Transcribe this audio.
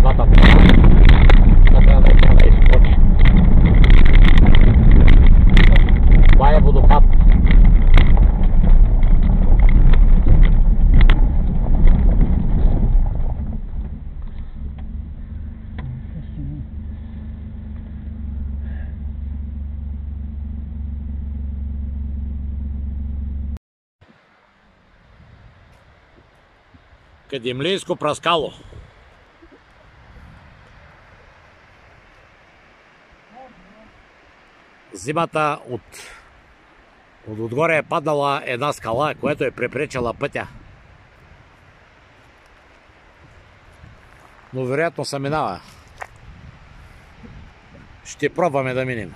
двата да трябва да изкочи. Това е водопад. Кадимлийско праскало. Зимата от, от отгоре е паднала една скала, която е препречала пътя. Но вероятно се минава. Ще пробваме да минем.